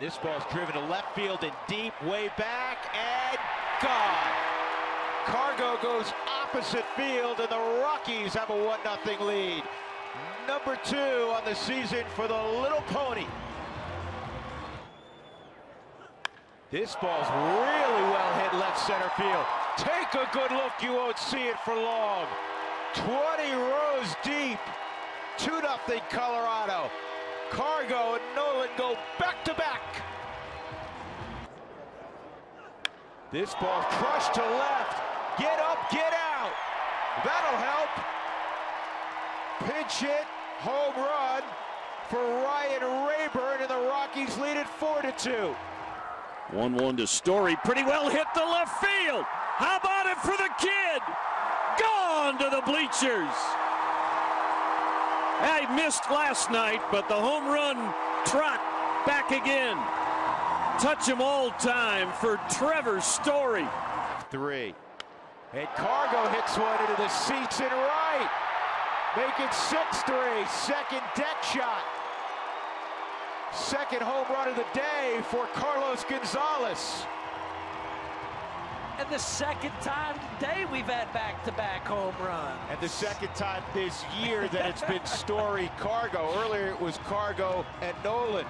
This ball's driven to left field and deep, way back, and gone. Cargo goes opposite field, and the Rockies have a 1-0 lead. Number two on the season for the Little Pony. This ball's really well hit left center field. Take a good look, you won't see it for long. 20 rows deep. 2 0 Colorado. Cargo and Nolan go back to back. This ball crushed to left. Get up, get out. That'll help. Pinch hit, home run for Ryan Raburn, and the Rockies lead it 4 to 2. 1 1 to Story. Pretty well hit the left field. How about it for the kid? Gone to the bleachers. I missed last night, but the home run trot back again. Touch him all time for Trevor Story. Three. And Cargo hits one into the seats and right. Make it 6-3. Second deck shot. Second home run of the day for Carlos Gonzalez. And the second time today we've had back-to-back home runs. And the second time this year that it's been Story Cargo. Earlier it was Cargo and Nolan.